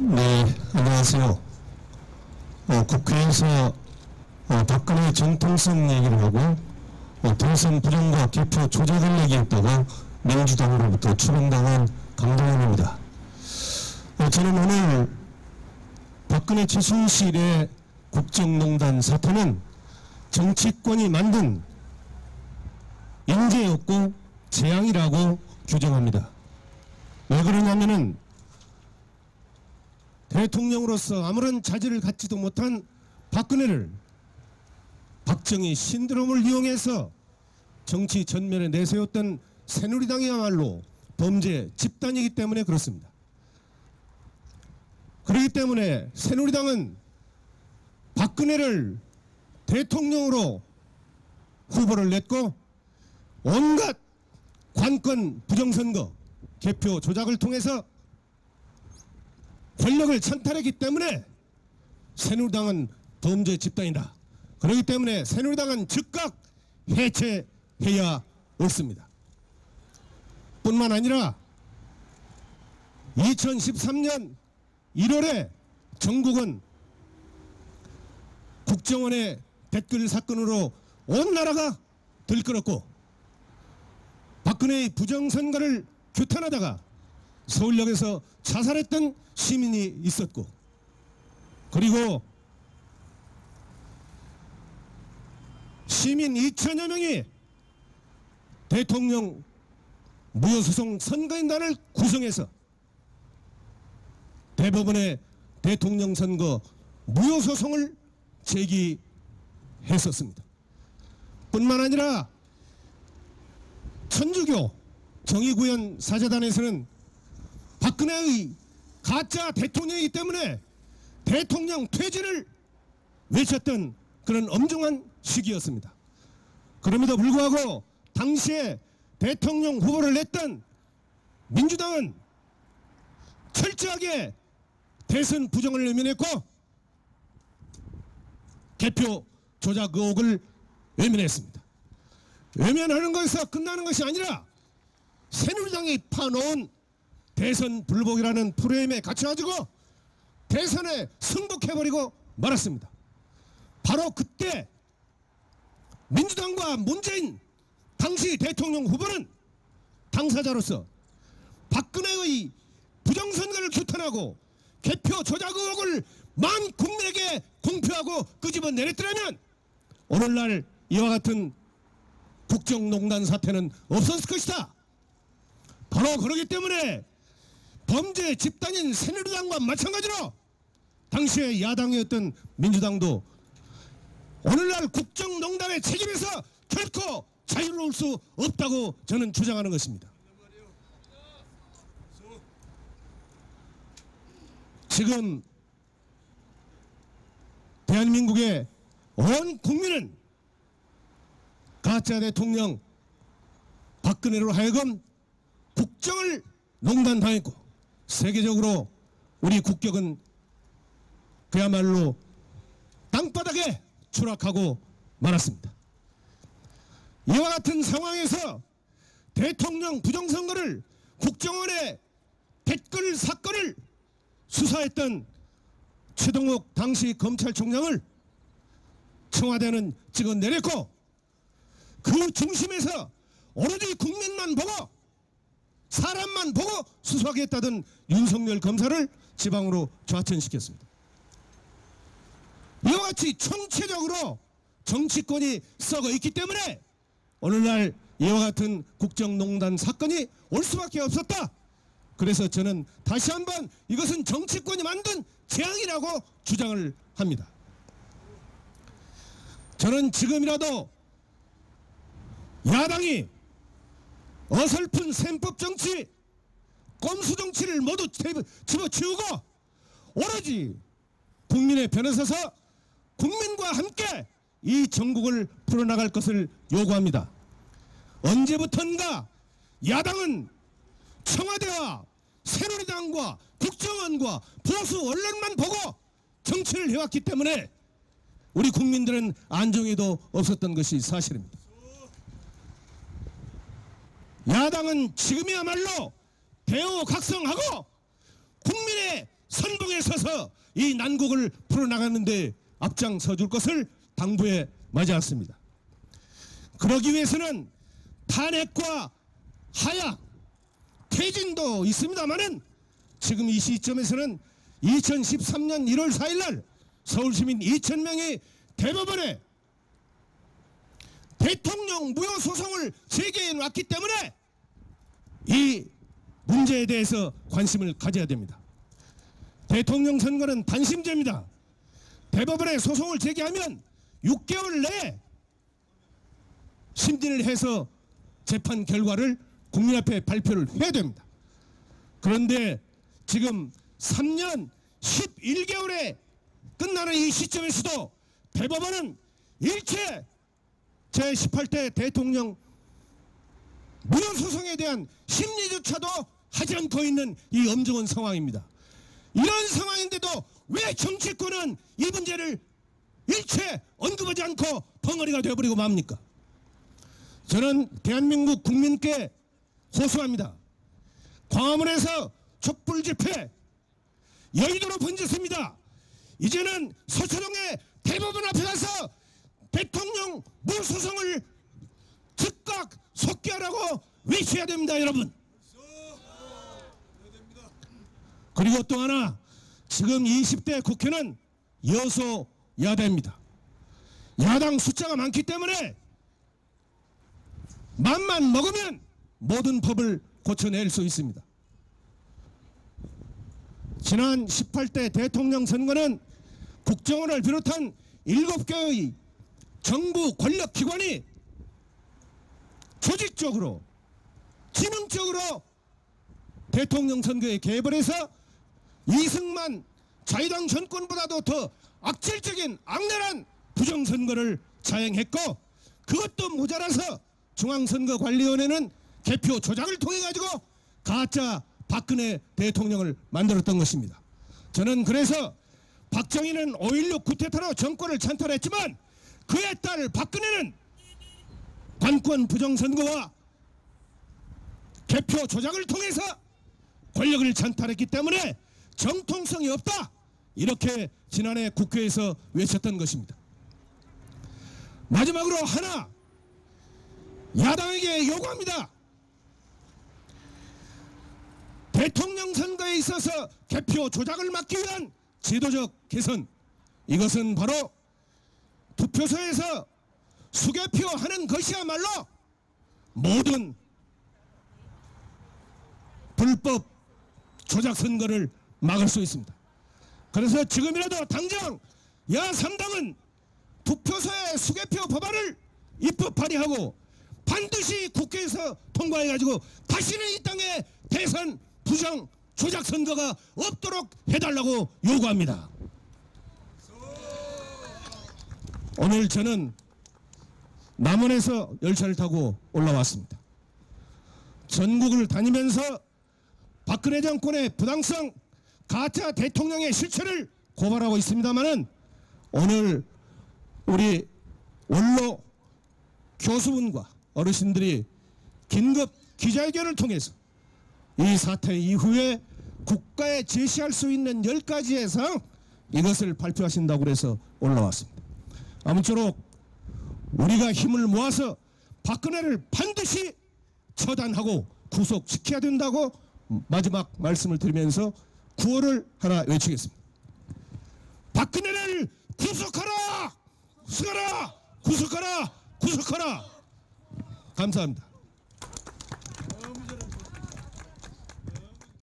네, 안녕하세요. 어, 국회에서 어, 박근혜 정통성 얘기를 하고 어, 대선 부정과 개표 조작을 얘기했다가 민주당으로부터 추방당한 강동원입니다. 어, 저는 오늘 박근혜 최순실의 국정농단 사태는 정치권이 만든 인재였고 재앙이라고 규정합니다. 왜 그러냐면은 대통령으로서 아무런 자질을 갖지도 못한 박근혜를 박정희 신드롬을 이용해서 정치 전면에 내세웠던 새누리당이야말로 범죄 집단이기 때문에 그렇습니다. 그렇기 때문에 새누리당은 박근혜를 대통령으로 후보를 냈고 온갖 관건 부정선거 개표 조작을 통해서 권력을 찬탈했기 때문에 새누리당은 범죄 집단이다. 그렇기 때문에 새누리당은 즉각 해체해야 옳습니다. 뿐만 아니라 2013년 1월에 전국은 국정원의 댓글 사건으로 온 나라가 들끓었고 박근혜의 부정선거를 규탄하다가 서울역에서 자살했던 시민이 있었고 그리고 시민 2천여 명이 대통령 무효소송 선거인단을 구성해서 대법원의 대통령 선거 무효소송을 제기했었습니다. 뿐만 아니라 천주교 정의구현 사재단에서는 박근혜의 가짜 대통령이기 때문에 대통령 퇴진을 외쳤던 그런 엄중한 시기였습니다. 그럼에도 불구하고 당시에 대통령 후보를 냈던 민주당은 철저하게 대선 부정을 외면했고 개표 조작 의혹을 외면했습니다. 외면하는 것에서 끝나는 것이 아니라 새누리당이 파놓은 대선 불복이라는 프레임에 갇혀가지고 대선에 승복해버리고 말았습니다. 바로 그때 민주당과 문재인 당시 대통령 후보는 당사자로서 박근혜의 부정선거를 규탄하고 개표 조작 의혹을 만 국민에게 공표하고 끄집어 내렸더라면 오늘날 이와 같은 국정농단 사태는 없었을 것이다. 바로 그러기 때문에 범죄 집단인 새누리당과 마찬가지로 당시의 야당이었던 민주당도 오늘날 국정농단의 책임에서 결코 자유로울 수 없다고 저는 주장하는 것입니다. 지금 대한민국의 온 국민은 가짜 대통령 박근혜로 하여금 국정을 농단당했고 세계적으로 우리 국격은 그야말로 땅바닥에 추락하고 말았습니다. 이와 같은 상황에서 대통령 부정선거를 국정원의 댓글 사건을 수사했던 최동욱 당시 검찰총장을 청와대는 찍어 내렸고 그 중심에서 오로지 국민만 보고 사람만 보고 수사하겠다던 윤석열 검사를 지방으로 좌천시켰습니다. 이와 같이 총체적으로 정치권이 썩어 있기 때문에 오늘날 이와 같은 국정농단 사건이 올 수밖에 없었다. 그래서 저는 다시 한번 이것은 정치권이 만든 재앙이라고 주장을 합니다. 저는 지금이라도 야당이 어설픈 셈법 정치, 꼼수 정치를 모두 집어치우고 오로지 국민의 편에 서서 국민과 함께 이 전국을 풀어나갈 것을 요구합니다. 언제부턴가 야당은 청와대와 새누리당과 국정원과 보수 언론만 보고 정치를 해왔기 때문에 우리 국민들은 안정에도 없었던 것이 사실입니다. 야당은 지금이야말로 대우각성하고 국민의 선봉에 서서 이 난국을 풀어나가는데 앞장서 줄 것을 당부해 마지 않습니다. 그러기 위해서는 탄핵과 하약, 퇴진도 있습니다만은 지금 이 시점에서는 2013년 1월 4일 날 서울시민 2천명이 대법원에 대통령 무효 소송을 제기해 놨기 때문에 이 문제에 대해서 관심을 가져야 됩니다. 대통령 선거는 단심제입니다. 대법원에 소송을 제기하면 6개월 내에 심진을 해서 재판 결과를 국민 앞에 발표를 해야 됩니다. 그런데 지금 3년 11개월에 끝나는 이 시점에서도 대법원은 일체 제18대 대통령 무효 소송에 대한 심리조차도 하지 않고 있는 이 엄중한 상황입니다. 이런 상황인데도 왜 정치권은 이 문제를 일체 언급하지 않고 덩어리가 되어버리고 맙니까? 저는 대한민국 국민께 호소합니다. 광화문에서 촛불 집회 여의도로 번졌습니다. 이제는 서초동의 대법원 앞에 가서 대통령 무소송을 즉각 속개하라고 외쳐야 됩니다, 여러분. 그리고 또 하나 지금 20대 국회는 여소 야대입니다. 야당 숫자가 많기 때문에 맘만 먹으면 모든 법을 고쳐낼 수 있습니다. 지난 18대 대통령 선거는 국정원을 비롯한 7개의 정부 권력기관이 조직적으로 지능적으로 대통령 선거에 개입해서 이승만 자유당 정권보다도 더 악질적인 악랄한 부정선거를 자행했고 그것도 모자라서 중앙선거관리위원회는 개표 조작을 통해 가지고 가짜 박근혜 대통령을 만들었던 것입니다. 저는 그래서 박정희는 5.16 쿠데타로 정권을 찬탈했지만 그의 딸 박근혜는 관권 부정선거와 개표 조작을 통해서 권력을 찬탈했기 때문에 정통성이 없다 이렇게 지난해 국회에서 외쳤던 것입니다. 마지막으로 하나 야당에게 요구합니다. 대통령 선거에 있어서 개표 조작을 막기 위한 제도적 개선 이것은 바로 투표소에서 수개표 하는 것이야말로 모든 불법 조작 선거를 막을 수 있습니다. 그래서 지금이라도 당장 야 3당은 투표소의 수개표 법안을 입법 발의하고 반드시 국회에서 통과해가지고 다시는 이 땅에 대선 부정 조작 선거가 없도록 해달라고 요구합니다. 오늘 저는 남원에서 열차를 타고 올라왔습니다. 전국을 다니면서 박근혜 정권의 부당성 가짜 대통령의 실체를 고발하고 있습니다만은 오늘 우리 원로 교수분과 어르신들이 긴급 기자회견을 통해서 이 사태 이후에 국가에 제시할 수 있는 열 가지의 사항 이것을 발표하신다고 그래서 올라왔습니다. 아무쪼록 우리가 힘을 모아서 박근혜를 반드시 처단하고 구속시켜야 된다고 마지막 말씀을 드리면서 구호를 하나 외치겠습니다. 박근혜를 구속하라! 구속하라! 구속하라! 구속하라! 감사합니다.